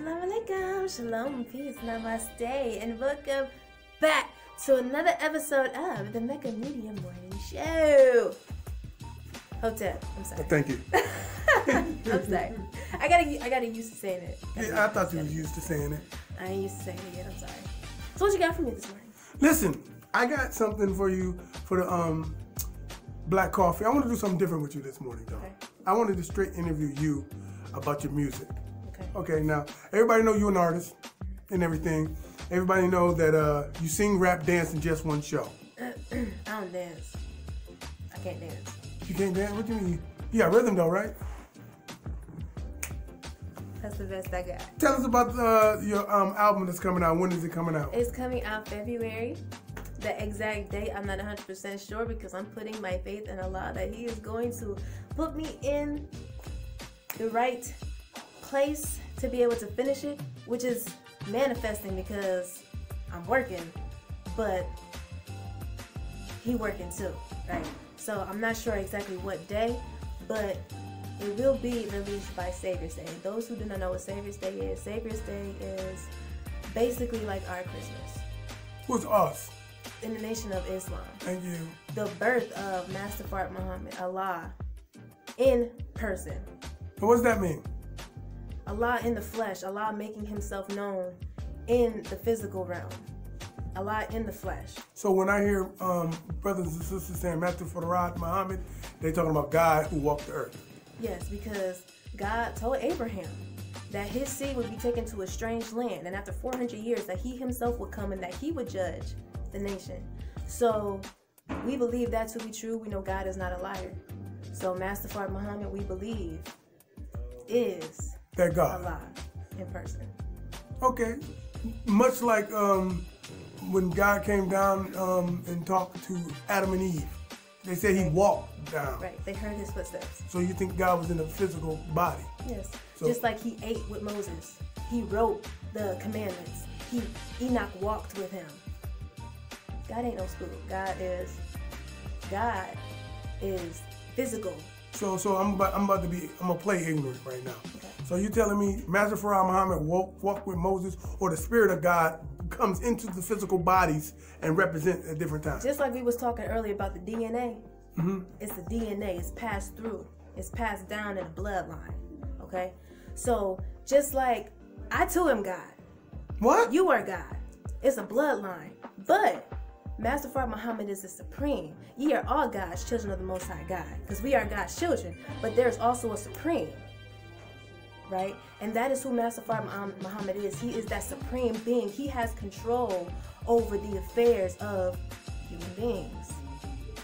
Assalamu alaikum, shalom, peace, namaste, and welcome back to another episode of the Mecca Media Morning Show. Hotep, I'm sorry. Thank you. I'm sorry. I gotta, I gotta used to saying it. Yeah, I thought you was used to saying it. I ain't used to saying it yet. I'm sorry. So what you got for me this morning? Listen, I got something for you for the um black coffee. I want to do something different with you this morning, though. Okay. I wanted to straight interview you about your music. Okay. Okay, now everybody know you're an artist and everything. Everybody know that uh, you sing, rap, dance in just one show. I don't dance. I can't dance. You can't dance? What do you mean? You got rhythm though, right? That's the best I got. Tell us about uh, your um, album that's coming out. When is it coming out? It's coming out February. The exact date, I'm not 100% sure because I'm putting my faith in Allah that He is going to put me in the right place to be able to finish it, which is manifesting because I'm working, but He working too, right? So I'm not sure exactly what day, but it will be released by Savior's Day. Those who do not know what Savior's Day is, Savior's Day is basically like our Christmas Who's us? in the nation of Islam. And you. The birth of Master Fard Muhammad, Allah, in person. What does that mean? Allah in the flesh, Allah making himself known in the physical realm. Allah in the flesh. So when I hear um, brothers and sisters saying Master Fard Muhammad, they're talking about God who walked the earth. Yes, because God told Abraham that his seed would be taken to a strange land, and after 400 years, that he himself would come and that he would judge the nation. So we believe that to be true. We know God is not a liar. So Master Muhammad, we believe, is That God. In person. Okay. Much like um, when God came down um, and talked to Adam and Eve, they said he walked down. Right. They heard his footsteps. So you think God was in a physical body? Yes. So- Just like he ate with Moses. He wrote the commandments. He Enoch walked with him. God ain't no spook. God is God is physical. So so I'm about, I'm about to be I'm gonna play ignorant right now. Okay. So you telling me Master Fard Muhammad walked walked with Moses, or the Spirit of God comes into the physical bodies and represent at different times? Just like we was talking earlier about the DNA. Mm-hmm. It's the DNA. It's passed through. It's passed down in the bloodline. Okay. So just like I too am God. What? You are God. It's a bloodline. But Master Fard Muhammad is the supreme. Ye are all God's children of the Most High God. Because we are God's children. But there's also a supreme. Right? And that is who Master Muhammad is. He is that supreme being. He has control over the affairs of human beings.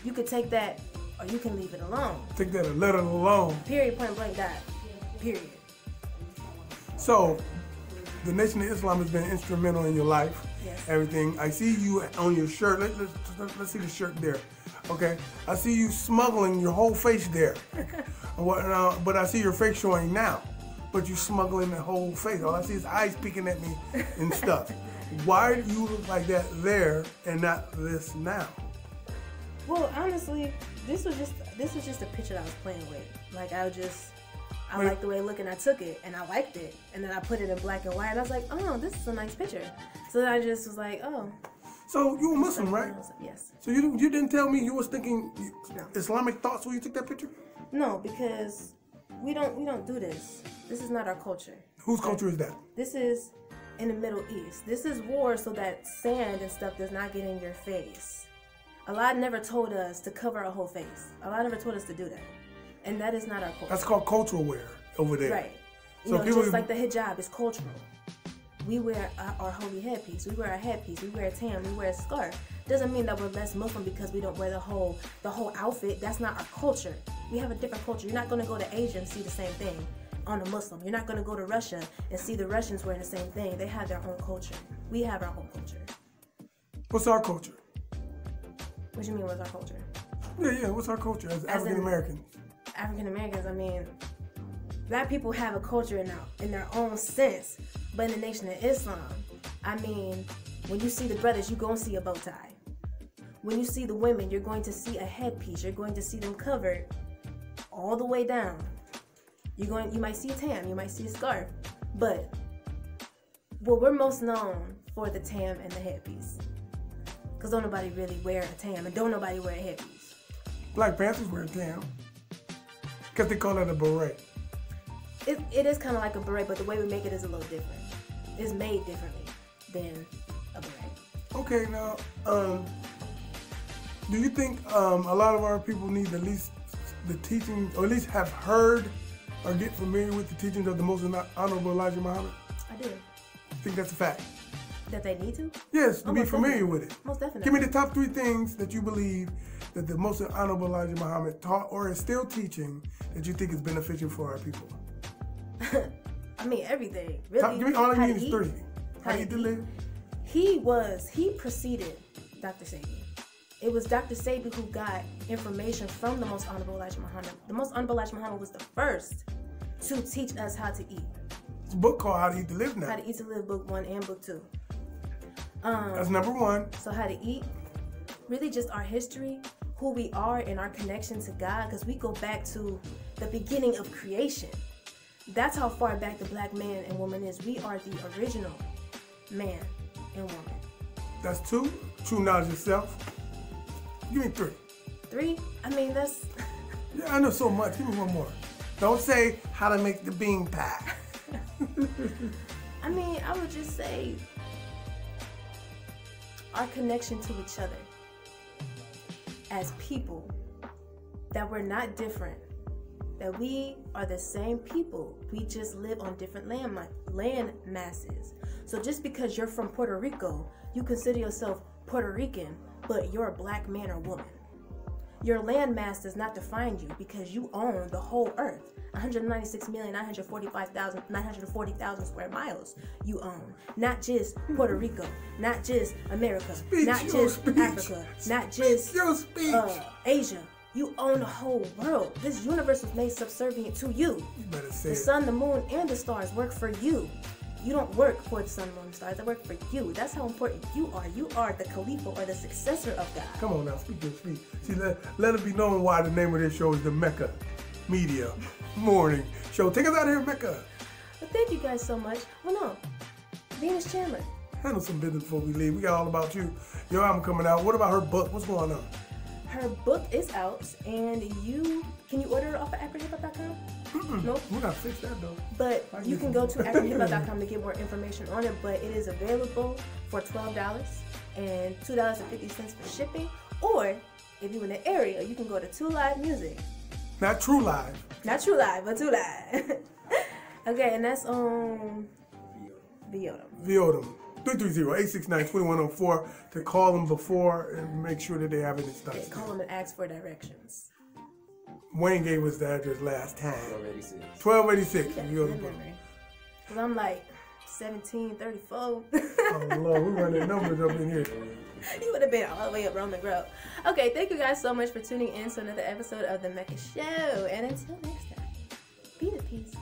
You could take that or you can leave it alone. Take that and let it alone. Period, point blank, dot. Period. So, the Nation of Islam has been instrumental in your life. Yes. Everything. I see you on your shirt. Let, let's, let, let's see the shirt there. Okay. I see you smuggling your whole face there. what, uh, but I see your face showing now. But you smuggling the whole face. All I see is eyes peeking at me and stuff. Why do you look like that there and not this now? Well, honestly, this was just this was just a picture that I was playing with. Like I was just I liked the way it looked and I took it and I liked it. And then I put it in black and white and I was like, oh, this is a nice picture. So then I just was like, oh. So you a Muslim, right? Yes. So you didn't- you didn't tell me you was thinking No. Islamic thoughts when you took that picture. No, because we don't we don't do this. This is not our culture. Whose culture is that? This is in the Middle East. This is war so that sand and stuff does not get in your face. Allah never told us to cover our whole face. Allah never told us to do that. And that is not our culture. That's called cultural wear over there. Right. You So know, people- just like the hijab is cultural. We wear our, our holy headpiece. We wear a headpiece. We wear a tam. We wear a scarf. Doesn't mean that we're less Muslim because we don't wear the whole the whole outfit. That's not our culture. We have a different culture. You're not going to go to Asia and see the same thing on a Muslim. You're not going to go to Russia and see the Russians wearing the same thing. They have their own culture. We have our own culture. What's our culture? What do you mean? What's our culture? Yeah, yeah. What's our culture as, African Americans? African Americans, I mean, black people have a culture in their, in their own sense, but in the Nation of Islam, I mean, when you see the brothers, you gonna see a bow tie. When you see the women, you're going to see a headpiece. You're going to see them covered all the way down. You're going, you might see a tam, you might see a scarf, but well, we're most known for the tam and the headpiece. Cause don't nobody really wear a tam, and don't nobody wear a headpiece. Black Panthers wear a tam. Because they call it a beret. It, it is kind of like a beret, but the way we make it is a little different. It's made differently than a beret. Okay, now, um, do you think um, a lot of our people need at least the teaching, or at least have heard or get familiar with the teachings of the most Honorable Elijah Muhammad? I do. I think that's a fact. That they need to? Yes, to Oh, be familiar definitely. with it. Most definitely. Give me the top three things that you believe that the most honorable Elijah Muhammad taught or is still teaching that you think is beneficial for our people. I mean, everything. Really. Top, give me all I need is three. how How you live? He was, he preceded Dr. Sebi. It was Dr. Sebi who got information from the most honorable Elijah Muhammad. The most honorable Elijah Muhammad was the first to teach us how to eat. It's a book called How to Eat to Live now. How to Eat to Live, book one and book two. Um, That's number one. So how to eat, really just our history, who we are, and our connection to God, because we go back to the beginning of creation. That's how far back the black man and woman is. We are the original man and woman. That's two. True knowledge of self. Give me three. Three, I mean that's Yeah, I know so much. Give me one more. Don't say how to make the bean pie. I mean, I would just say our connection to each other as people, that we're not different, that we are the same people. We just live on different land, land masses. So just because you're from Puerto Rico, you consider yourself Puerto Rican, but you're a black man or woman. Your landmass does not define you because you own the whole earth. 196,945,940,000 square miles you own. Not just Puerto Rico, not just America, Speak not just speech. Africa, not just speech. uh, Asia. You own the whole world. This universe was made subservient to you. you The sun, the moon, and the stars work for you. You don't work for the sun, moon, stars. They work for you. That's how important you are. You are the Khalifa or the successor of God. Come on now, speak your speech. See, let, let it be known why the name of this show is the Mecca Media Morning Show. Take us out of here, Mecca. But thank you guys so much. Oh no, Venus Chandler. Handle some business before we leave. We got all about you. Your album coming out. What about her book? What's going on? Her book is out, and you can you order it off of Nope. We gotta fix that though. But I you can go to AfriHipHop.com to get more information on it. But it is available for twelve dollars and two dollars and fifty cents for shipping. Or if you're in the area, you can go to Two Live Music. Not True Live. Not True Live, but Two Live. okay, and that's on Viota. Viotum. 330-869-2104 to call them before and make sure that they have it in stock. Yeah, call them and ask for directions. Wayne gave us the address last time. Already six. 1286 Yeah, good memory. Cause I'm like 1734. Oh Lord, we running numbers up in here. you would have been all the way up Roman Grove. Okay, thank you guys so much for tuning in to another episode of the Mecca Show. And until next time, be the peace.